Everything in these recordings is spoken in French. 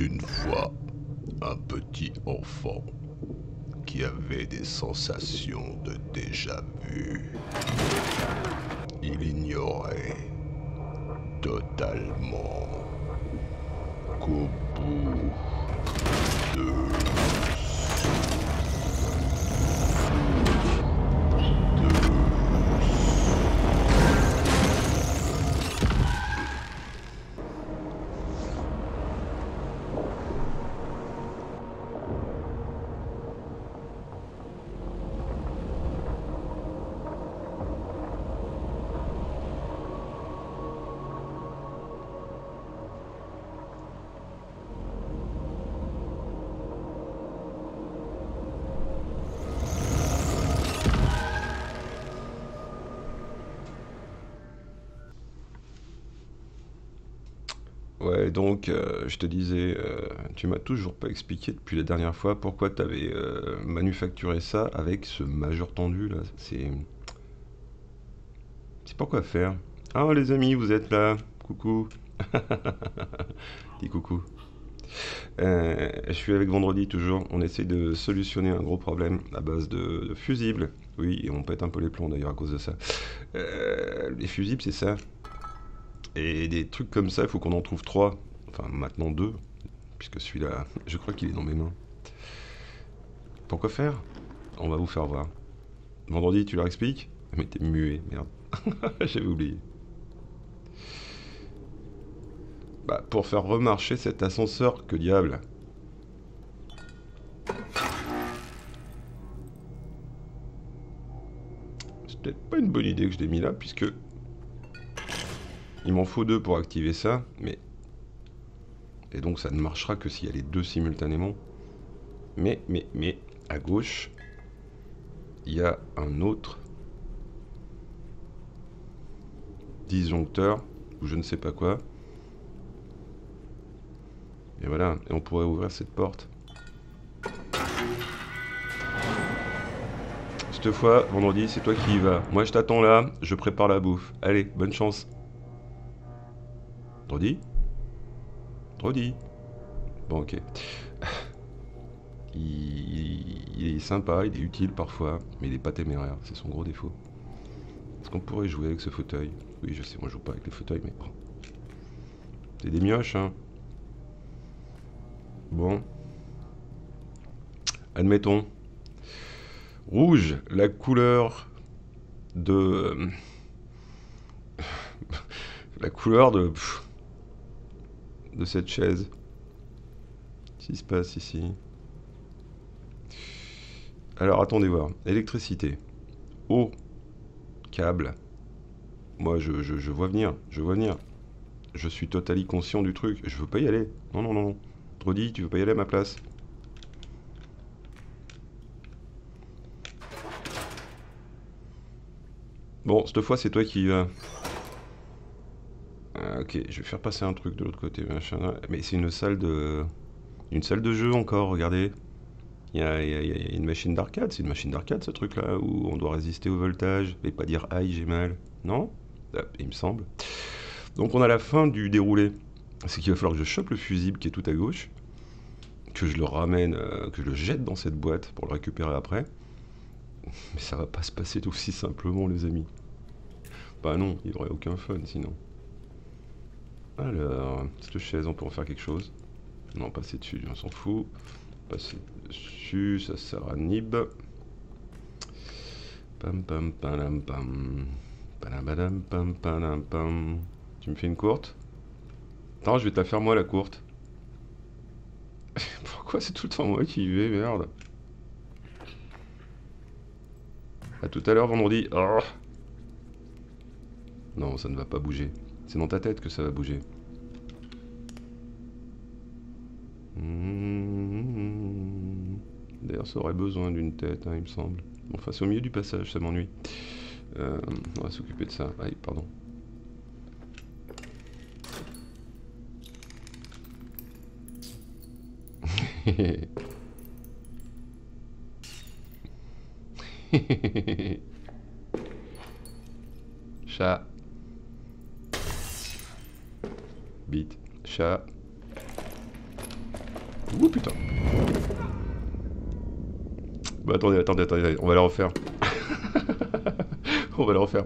une fois un petit enfant qui avait des sensations de déjà-vu. Il ignorait totalement qu'au bout de Ouais, donc euh, je te disais, euh, tu m'as toujours pas expliqué depuis la dernière fois pourquoi tu avais manufacturé ça avec ce majeur tendu là. C'est. C'est pas quoi faire. Ah les amis, vous êtes là. Coucou. Dis coucou. Euh, je suis avec Vendredi toujours. On essaie de solutionner un gros problème à base de, fusibles. Oui, et on pète un peu les plombs d'ailleurs à cause de ça. Euh, les fusibles, c'est ça. Et des trucs comme ça, il faut qu'on en trouve trois. Enfin, maintenant deux. Puisque celui-là, je crois qu'il est dans mes mains. Pourquoi faire On va vous faire voir. Vendredi, tu leur expliques? Mais t'es muet, merde. J'avais oublié. Bah, pour faire remarcher cet ascenseur, que diable C'est peut-être pas une bonne idée que je l'ai mis là, puisque... Il m'en faut deux pour activer ça, mais... Et donc ça ne marchera que s'il y a les deux simultanément. Mais, mais, mais, à gauche, il y a un autre disjoncteur, ou je ne sais pas quoi. Et voilà, et on pourrait ouvrir cette porte. Cette fois, vendredi, c'est toi qui y vas. Moi, je t'attends là, je prépare la bouffe. Allez, bonne chance. Vendredi Vendredi Bon, ok. Il, est sympa, il est utile parfois, mais il n'est pas téméraire, c'est son gros défaut. Est-ce qu'on pourrait jouer avec ce fauteuil? Oui, je sais, moi je joue pas avec les fauteuils, mais bon. C'est des mioches, hein. Bon. Admettons. Rouge, la couleur de... la couleur de... de cette chaise. Qu'est-ce qui se passe ici? Alors, attendez voir. Électricité. Eau. Câble. Moi, je, vois venir. Je vois venir. Je suis totalement conscient du truc. Je veux pas y aller. Non, non, non. Trodi, tu veux pas y aller à ma place Bon, cette fois, c'est toi qui vas. Ah, ok, je vais faire passer un truc de l'autre côté. Mais c'est une salle de... Une salle de jeu encore, regardez. Il y, a, une machine d'arcade, c'est une machine d'arcade ce truc-là, où on doit résister au voltage, et pas dire aïe j'ai mal. Non? Ah, Il me semble. Donc on a la fin du déroulé c'est qu'il va falloir que je chope le fusible qui est tout à gauche, que je le ramène, euh, que je le jette dans cette boîte pour le récupérer après. Mais ça va pas se passer aussi simplement, les amis. Bah non, il n'y aurait aucun fun sinon. Alors, cette chaise, on peut en faire quelque chose? Non, passer dessus, on s'en fout. Passer dessus, ça sert à nib. Pam pam pam pam. Pam pam pam pam. Tu me fais une courte? Attends, je vais te la faire moi la courte. Pourquoi c'est tout le temps moi qui y vais, merde? A tout à l'heure, vendredi. Non, ça ne va pas bouger. C'est dans ta tête que ça va bouger. D'ailleurs, ça aurait besoin d'une tête, hein, il me semble. Enfin, c'est au milieu du passage, ça m'ennuie. Euh, on va s'occuper de ça. Aïe, pardon. Chat. Bite. Chat. Ouh putain. Bah attendez, attendez, attendez, on va la refaire. on va la refaire.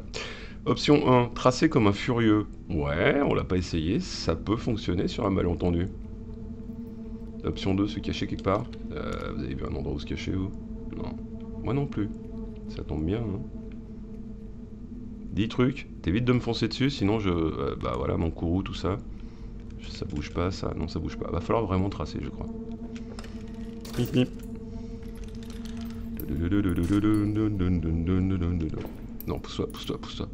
Option 1, tracer comme un furieux. Ouais, on l'a pas essayé, ça peut fonctionner sur un malentendu. Option 2, se cacher quelque part. Euh, vous avez vu un endroit où se cacher, vous? Non. Moi non plus. Ça tombe bien, hein. 10 trucs, t'évites de me foncer dessus, sinon je... Euh, bah voilà, mon courroux, tout ça. Ça bouge pas, ça... Non, ça bouge pas. Va falloir vraiment tracer, je crois. Non, pousse-toi, pousse-toi, pousse-toi.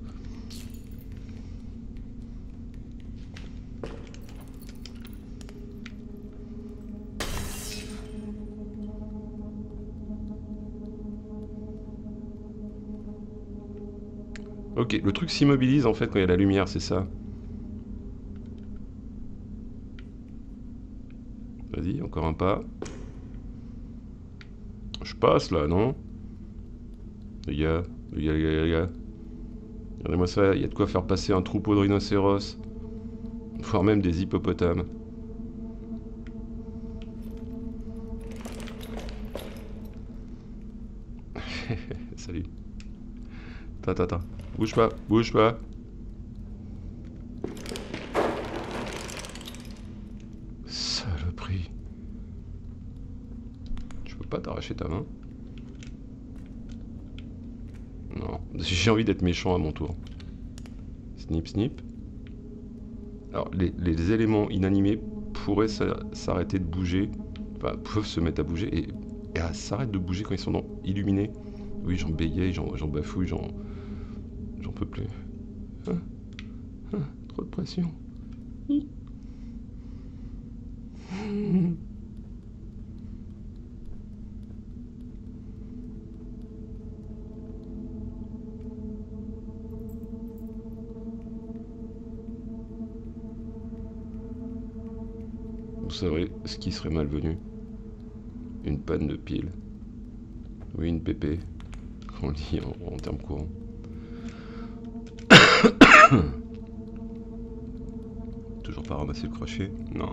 Ok, le truc s'immobilise en fait quand il y a la lumière, c'est ça? Vas-y, encore un pas. Je passe là, non? Les gars, les gars, les gars, les gars. Regardez-moi ça, il y a de quoi faire passer un troupeau de rhinocéros. Voire même des hippopotames. Salut. Ta ta ta. Bouge pas, bouge pas. Saloperie. Je t'arracher ta main Non, j'ai envie d'être méchant à mon tour. Snip, snip. Alors, les, éléments inanimés pourraient s'arrêter de bouger. Enfin, peuvent se mettre à bouger et, et s'arrêtent de bouger quand ils sont illuminés. Oui, j'en bégaye, j'en bafouille, j'en peux plus. Hein? Hein? Trop de pression. Savez ce qui serait malvenu Une panne de pile. Oui, une pépé, on dit en termes courants. Toujours pas ramasser le crochet Non.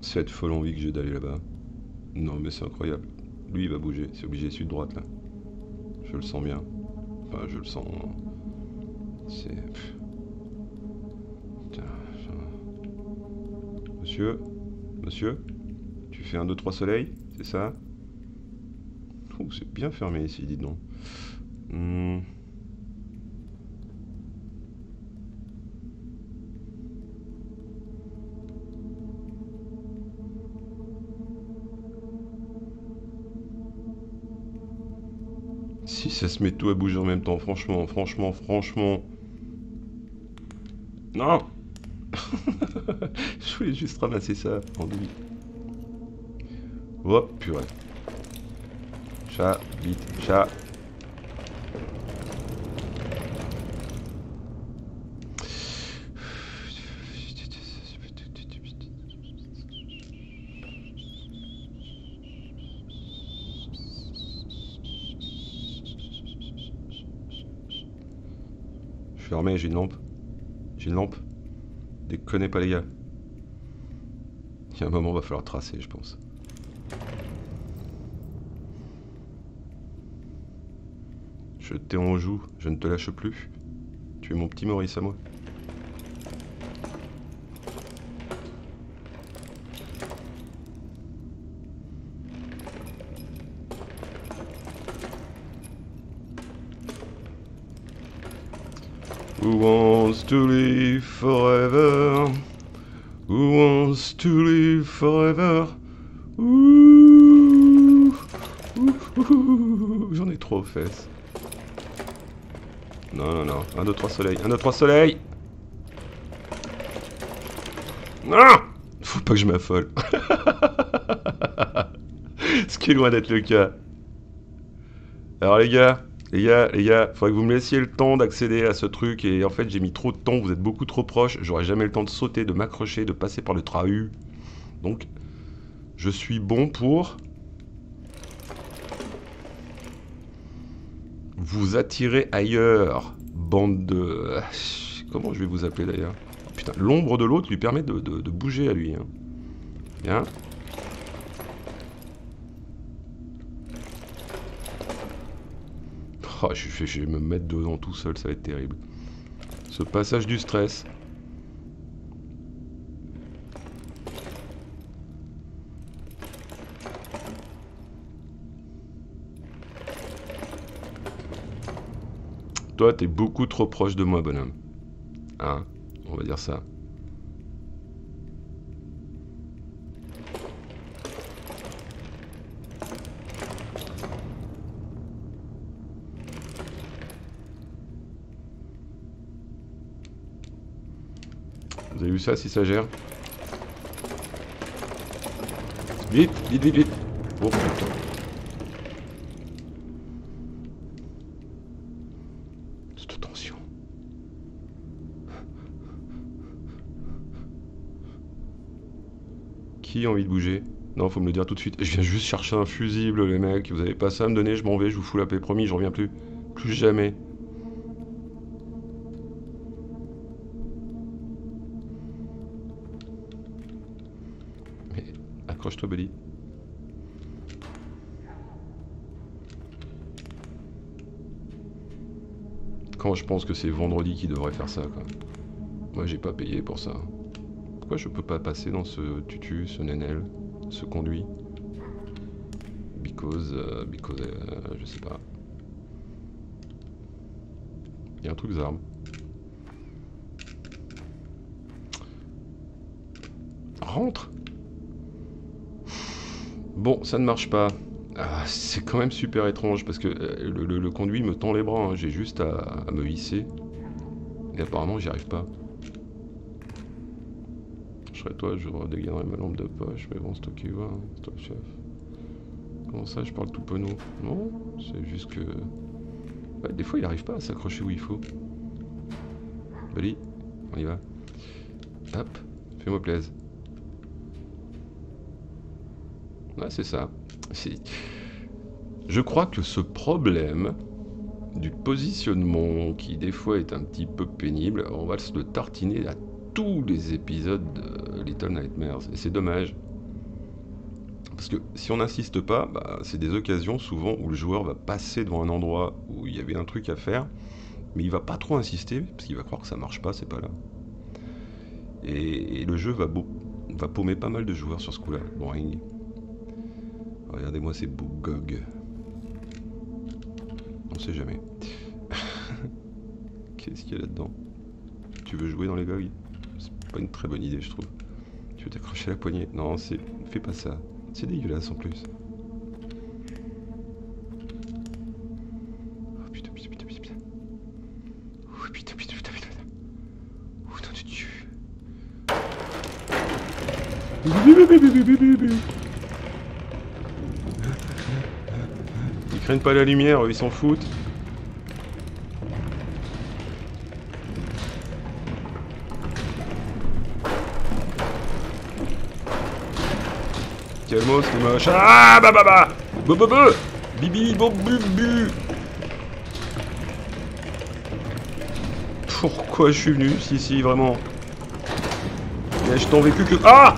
Cette folle envie que j'ai d'aller là-bas. Non mais c'est incroyable. Lui il va bouger, c'est obligé sud-droite là. Je le sens bien. Enfin je le sens. C'est... Monsieur Tu fais un 2 3 soleil C'est ça? C'est bien fermé ici, dites donc. Hmm. Si ça se met tout à bouger en même temps, franchement, franchement, franchement. Non Je voulais juste ramasser ça en demi. Hop, purée. Chat, vite, chat. Je suis armé, j'ai une lampe. J'ai une lampe. Déconnez pas les gars. Il y a un moment, va falloir tracer, je pense. Je t'ai en joue, je ne te lâche plus. Tu es mon petit Maurice à moi. Who wants to live forever? Who wants to live forever? J'en ai trop aux fesses. Non, non, non. 1, 2, 3 soleil. 1, 2, 3 soleil Non Faut pas que je m'affole. Ce qui est loin d'être le cas. Alors les gars, les gars, les gars, faudrait que vous me laissiez le temps d'accéder à ce truc et en fait j'ai mis trop de temps, vous êtes beaucoup trop proche, j'aurais jamais le temps de sauter, de m'accrocher, de passer par le trahu. Donc, je suis bon pour vous attirer ailleurs, bande de... Comment je vais vous appeler d'ailleurs? Putain, l'ombre de l'autre lui permet de, bouger à lui. Hein. Bien. Oh, je, je vais me mettre dedans tout seul, ça va être terrible. Ce passage du stress. Toi, t'es beaucoup trop proche de moi, bonhomme. Hein On va dire ça. Vous avez vu ça, si ça gère? Vite, vite, vite, vite Oh putain Envie de bouger Non, faut me le dire tout de suite. Je viens juste chercher un fusible, les mecs. Vous avez pas ça à me donner, je m'en vais, je vous fous la paix. Promis, je reviens plus. Plus jamais. Mais accroche-toi, buddy. Quand je pense que c'est vendredi qui devrait faire ça. Moi, j'ai pas payé pour ça. Pourquoi je peux pas passer dans ce tutu, ce nenel, ce conduit Because, euh, because, euh, je sais pas. Il y a un truc d'arme. Rentre Bon, ça ne marche pas. Ah, c'est quand même super étrange parce que euh, le, conduit me tend les bras. Hein. J'ai juste à me hisser. Et apparemment, j'y arrive pas toi, je redégainerai ma lampe de poche, mais bon, c'est toi qui vois, hein, chef. Comment ça, je parle tout penaud? Non, c'est juste que... Bah, des fois, il arrive pas à s'accrocher où il faut. Allez, on y va. Hop, fais-moi plaisir. Ouais, c'est ça. Je crois que ce problème du positionnement, qui des fois est un petit peu pénible, on va se le tartiner à tous les épisodes de Little Nightmares. Et c'est dommage. Parce que si on n'insiste pas, bah, c'est des occasions souvent où le joueur va passer devant un endroit où il y avait un truc à faire, mais il va pas trop insister, parce qu'il va croire que ça marche pas, c'est pas là. Et, le jeu va, paumer pas mal de joueurs sur ce coup-là. Bon, Regardez-moi ces beaux gogs. On sait jamais. Qu'est-ce qu'il y a là-dedans? Tu veux jouer dans les gogs une très bonne idée, je trouve. Tu veux t'accrocher la poignée? Non, c'est... Fais pas ça. C'est dégueulasse en plus. Oh putain, putain, putain, putain. Oh putain, putain, putain, putain. Oh putain de Dieu. Ils craignent pas la lumière, ils s'en foutent. Calmos, c'est moche. Ah bah bah bah Bo bo bo Bibi bo bu bu Pourquoi je suis venu Si si vraiment? Mais je t'en vécu que. Ah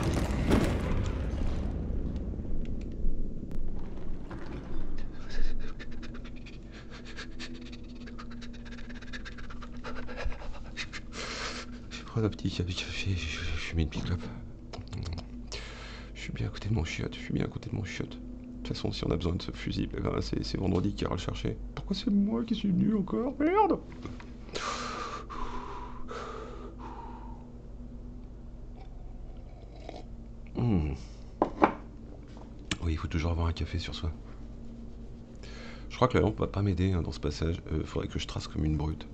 Oh, petit, je suis mis une pique je suis bien à côté de mon chiotte, je suis bien à côté de mon chiotte. De toute façon, si on a besoin de ce fusil, eh ben, c'est vendredi qui ira le chercher. Pourquoi c'est moi qui suis venu encore? Merde hmm. Oui, il faut toujours avoir un café sur soi. Je crois que la lampe va pas m'aider hein, dans ce passage. Euh, faudrait que je trace comme une brute.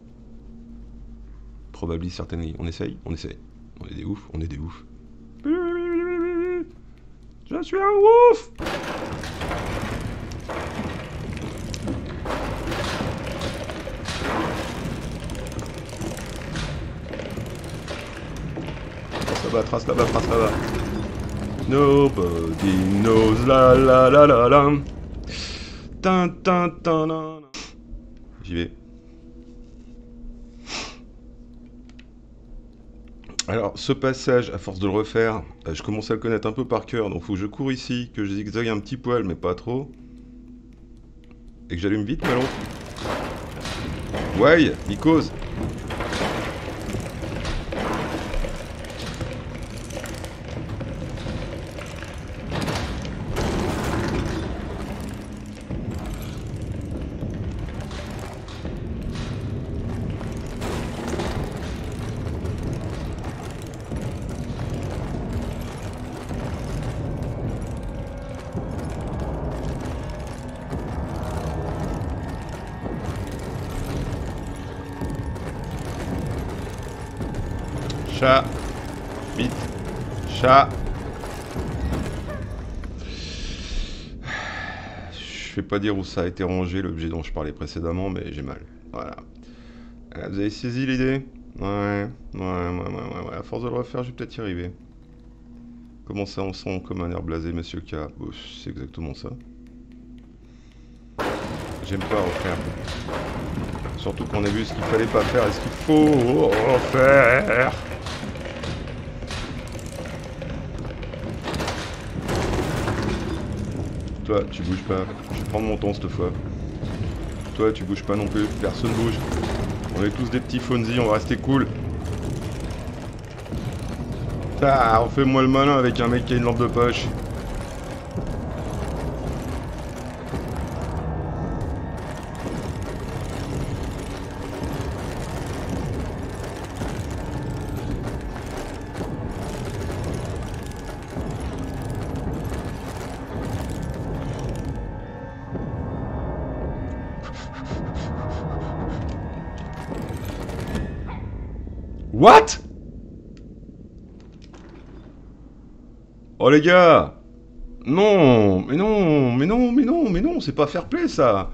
Probably, certainement. On essaye On essaye. On est des oufs, on est des oufs. Je suis un ouf Trace là-bas, trace là-bas, trace là-bas. Nobody knows la la la la la. Tin, tin, tin, J'y vais. Alors, ce passage, à force de le refaire, euh, je commence à le connaître un peu par cœur, donc faut que je cours ici, que je zigzague un petit poil, mais pas trop. Et que j'allume vite ma lampe. Ouais, Nikos Je vais pas dire où ça a été rangé, l'objet dont je parlais précédemment, mais j'ai mal. Voilà. Euh, Vous avez saisi l'idée? Ouais. ouais, ouais, ouais, ouais, À force de le refaire, je vais peut-être y arriver. Comment ça, on sent comme un air blasé, monsieur K? C'est exactement ça. J'aime pas refaire. Surtout qu'on a vu ce qu'il fallait pas faire et ce qu'il faut refaire. Toi, tu bouges pas. Je vais prendre mon temps cette fois. Toi, tu bouges pas non plus. Personne bouge. On est tous des petits Fonzie, on va rester cool. Ah, on fait moi le malin avec un mec qui a une lampe de poche. What? Oh les gars. Non, mais non, mais non, mais non, mais non, c'est pas fair play ça.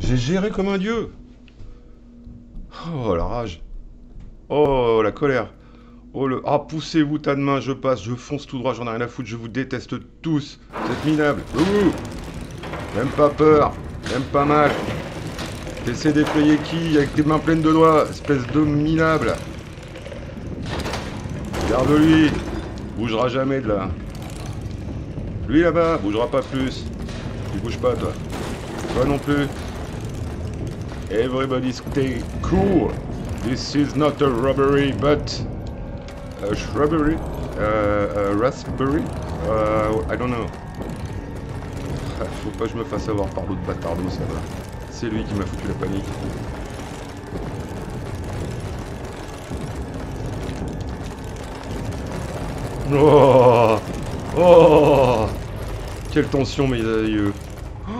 J'ai géré comme un dieu. Oh la rage. Oh la colère. Oh le... Ah poussez-vous tas de main, je passe, je fonce tout droit, j'en ai rien à foutre, je vous déteste tous. Vous êtes minables. Ouh Même pas peur, même pas mal. T'essaies d'effrayer qui avec tes mains pleines de doigts, espèce de minable Garde-lui Bougera jamais de là. Lui là-bas, bougera pas plus. Tu bouges pas toi. Toi non plus. Everybody stay cool. This is not a robbery, but a shrubbery, uh, a raspberry. Uh, I don't know. Faut pas que je me fasse avoir par l'autre bâtardo, ça va. C'est lui qui m'a foutu la panique. Oh Oh Quelle tension, mes aïeux oh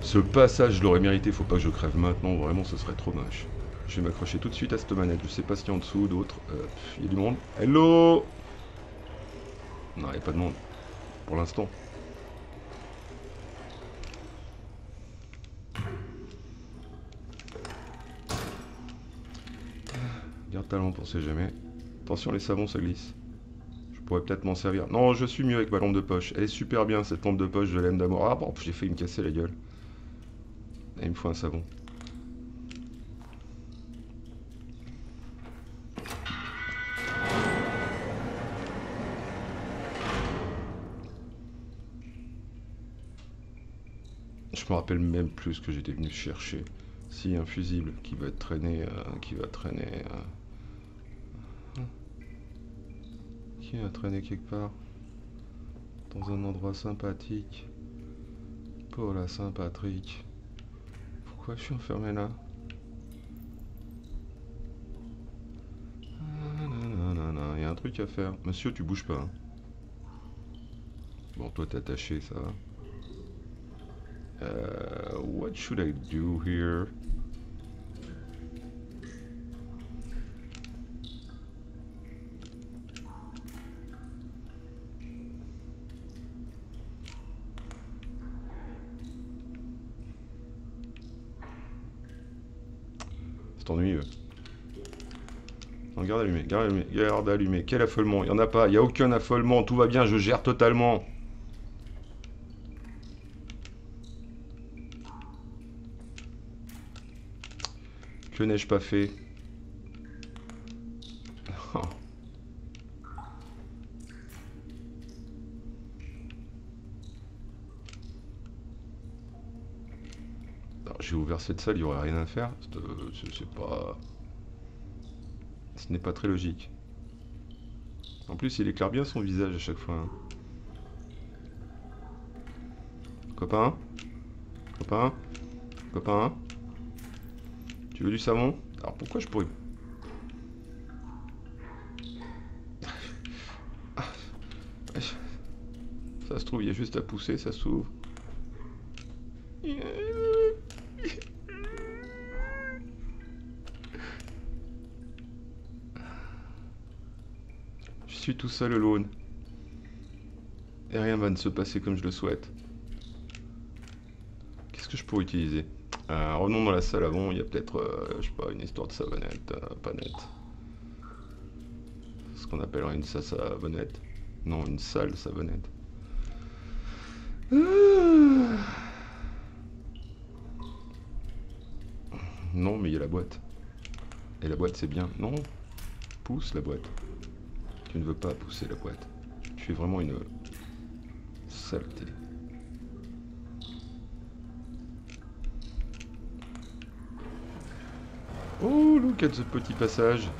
Ce passage, je l'aurais mérité, faut pas que je crève maintenant, vraiment, ce serait trop moche. Je vais m'accrocher tout de suite à cette manette, je sais pas s'il y a en dessous d'autres. Euh, il y a du monde. Hello Non, il n'y a pas de monde. Pour l'instant. Garde ta lampe, on sait jamais. Attention, les savons, ça glisse peut-être m'en servir. Non, je suis mieux avec ma lampe de poche. Elle est super bien, cette lampe de poche, je l'aime d'amour. Ah bon, j'ai fait me casser la gueule. Et il me faut un savon. Je me rappelle même plus ce que j'étais venu chercher. Si, un fusible qui va traîner, euh, qui va traîner... Euh, à traîner quelque part dans un endroit sympathique pour la Saint-Patrick. Pourquoi je suis enfermé là? Il y a un truc à faire. Monsieur, tu bouges pas. Hein. Bon, toi t'es attaché, ça va. Uh, what should I do here? C'est ennuyeux. Non, garde allumé, garde allumé, garde allumé. Quel affolement Il n'y en a pas, il n'y a aucun affolement, tout va bien, je gère totalement. Que n'ai-je pas fait? Ouvert cette salle, il n'y aurait rien à faire. C'est pas... Ce n'est pas très logique. En plus, il éclaire bien son visage à chaque fois. Hein. Copain Copain Copain Tu veux du savon? Alors pourquoi je pourrais... Ça se trouve, il y a juste à pousser, ça s'ouvre. Suis tout seul alone. Et rien va ne se passer comme je le souhaite. Qu'est-ce que je pourrais utiliser? Euh, Revenons dans la salle avant, il y a peut-être, euh, je sais pas, une histoire de savonnette, euh, pas nette. Ce qu'on appellerait une savonnette. Non, une sale savonnette. Non, mais il y a la boîte. Et la boîte, c'est bien. Non, pousse la boîte. Tu ne veux pas pousser la boîte. Tu es vraiment une saleté. Oh, look at ce petit passage.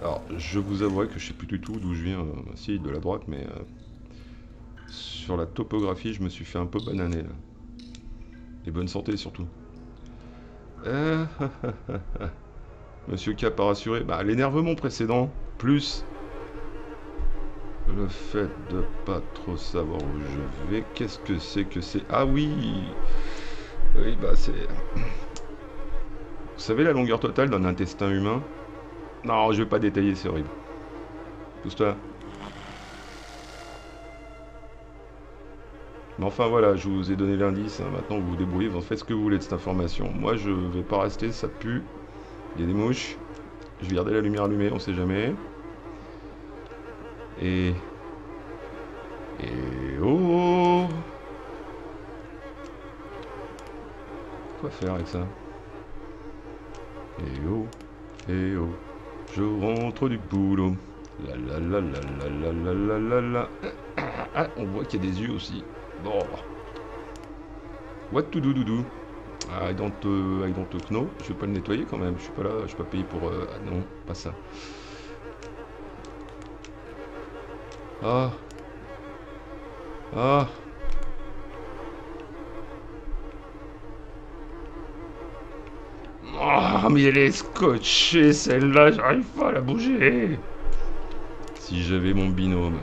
Alors, je vous avouerai que je sais plus du tout d'où je viens. Euh, si, de la droite, mais... Euh, sur la topographie, je me suis fait un peu bananer, là. Et bonne santé, surtout. Euh, Monsieur K a rassuré. Bah, l'énervement précédent, plus le fait de pas trop savoir où je vais. Qu'est-ce que c'est que c'est? Ah oui Oui, bah c'est... Vous savez la longueur totale d'un intestin humain? Non, je vais pas détailler, c'est horrible. Pousse-toi. Mais enfin voilà, je vous ai donné l'indice, hein. maintenant vous vous débrouillez, vous faites ce que vous voulez de cette information. Moi je vais pas rester, ça pue. Il y a des mouches. Je vais garder la lumière allumée, on sait jamais. Et... Et... Oh Quoi faire avec ça? Et oh Et oh Je rentre du boulot. La la la la la la la la la Ah, on voit qu'il y a des yeux aussi. Bon. What to do do do I don't, I don't know. Je vais pas le nettoyer quand même. Je suis pas là. Je suis pas payé pour. Euh, ah non, pas ça. Ah. Ah. Ah, mais elle est scotchée celle-là. J'arrive pas à la bouger. Si j'avais mon binôme.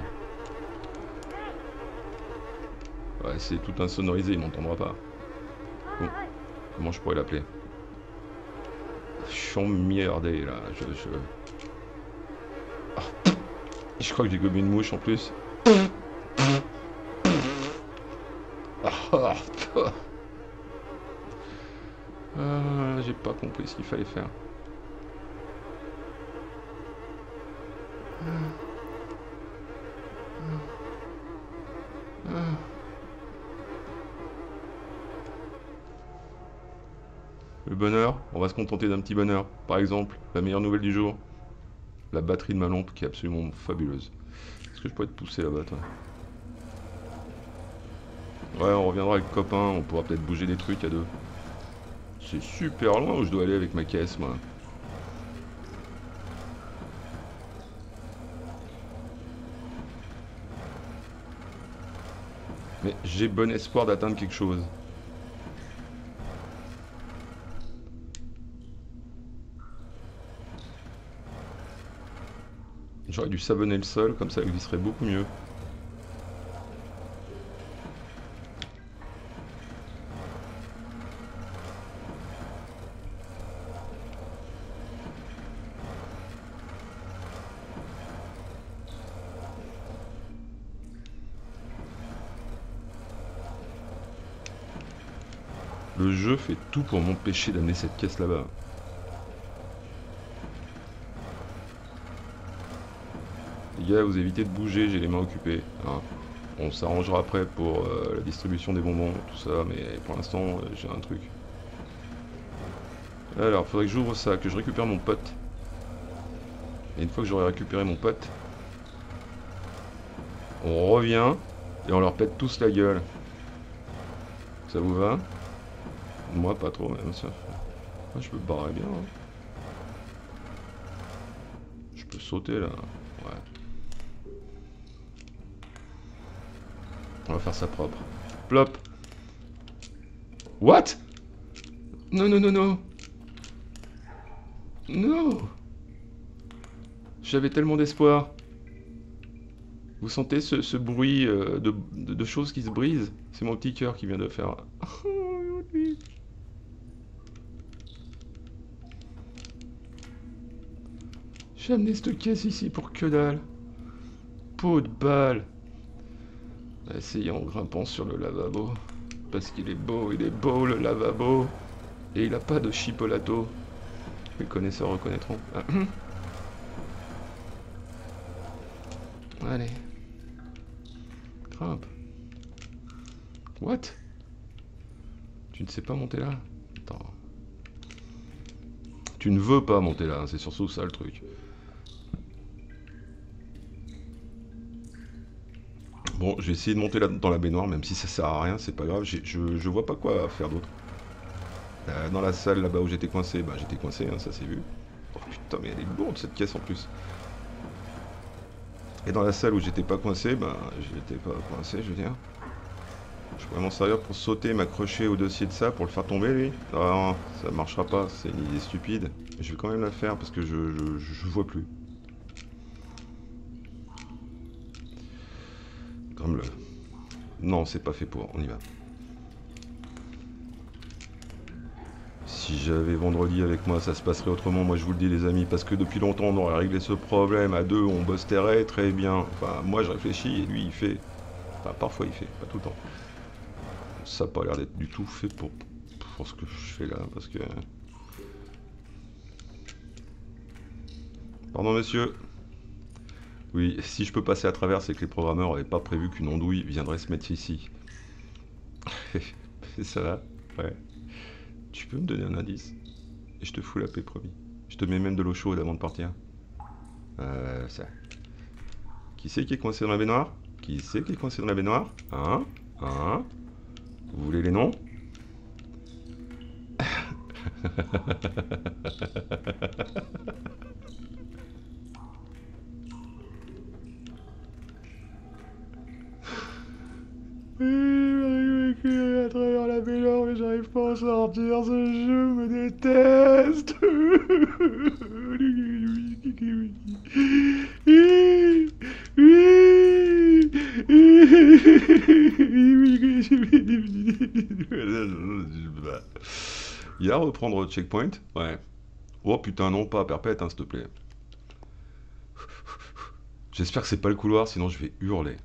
Ouais, c'est tout insonorisé, il m'entendra pas. Comment je pourrais l'appeler Chammierdé, là. Je, je... Ah, je crois que j'ai gobé une mouche en plus. Ah, ah, j'ai pas compris ce qu'il fallait faire. Le bonheur, on va se contenter d'un petit bonheur. Par exemple, la meilleure nouvelle du jour, la batterie de ma lampe qui est absolument fabuleuse. Est-ce que je pourrais te pousser là-bas, toi? Ouais, on reviendra avec copain, on pourra peut-être bouger des trucs à deux. C'est super loin où je dois aller avec ma caisse, moi. Mais j'ai bon espoir d'atteindre quelque chose. J'aurais dû savonner le sol, comme ça il glisserait beaucoup mieux. Le jeu fait tout pour m'empêcher d'amener cette caisse là-bas. Gars, vous évitez de bouger, j'ai les mains occupées. Hein. On s'arrangera après pour euh, la distribution des bonbons, tout ça, mais pour l'instant, euh, j'ai un truc. Alors, faudrait que j'ouvre ça, que je récupère mon pote. Et une fois que j'aurai récupéré mon pote, on revient et on leur pète tous la gueule. Ça vous va? Moi, pas trop, même ça. Moi, je peux barrer bien. hein. Je peux sauter là. Va faire ça propre. Plop. What? Non, non, non, non. Non. J'avais tellement d'espoir. Vous sentez ce, ce bruit euh, de, de- de choses qui se brisent? C'est mon petit cœur qui vient de faire. J'ai amené cette caisse ici pour que dalle. Peau de balle. Essayons en grimpant sur le lavabo. Parce qu'il est beau, il est beau le lavabo. Et il a pas de chipolato. Les connaisseurs reconnaîtront. Allez. Grimpe. What? Tu ne sais pas monter là? Attends. Tu ne veux pas monter là, hein, c'est surtout ça le truc. Bon, je vais essayer de monter là dans la baignoire, même si ça sert à rien, c'est pas grave. j'ai- Je, vois pas quoi faire d'autre. Euh, dans la salle là-bas où j'étais coincé, bah j'étais coincé, hein, ça s'est vu. Oh putain, mais elle est lourde cette caisse en plus. Et dans la salle où j'étais pas coincé, bah j'étais pas coincé, je veux dire. Je pourrais m'en servir pour sauter, m'accrocher au dossier de ça, pour le faire tomber lui. Non, ça marchera pas, c'est une idée stupide. Je vais quand même la faire parce que je, je vois plus. Comme le. Non, c'est pas fait pour, on y va. Si j'avais vendredi avec moi, ça se passerait autrement, moi je vous le dis les amis, parce que depuis longtemps on aurait réglé ce problème à deux, on bosserait très bien. Enfin, moi je réfléchis et lui il fait. Enfin, parfois il fait, pas tout le temps. Ça n'a pas l'air d'être du tout fait pour, pour ce que je fais là, parce que. Pardon monsieur. Oui, si je peux passer à travers, c'est que les programmeurs n'avaient pas prévu qu'une andouille viendrait se mettre ici. ça va Ouais. Tu peux me donner un indice? Et je te fous la paix, promis. Je te mets même de l'eau chaude avant de partir. Euh, ça. Qui c'est qui est coincé dans la baignoire? Qui c'est qui est coincé dans la baignoire? Hein? Hein? Vous voulez les noms? sortir. Ce jeu me déteste. Il y a reprendre checkpoint? Ouais. Oh putain, non, pas perpète, hein, s'il te plaît. J'espère que c'est pas le couloir, sinon je vais hurler.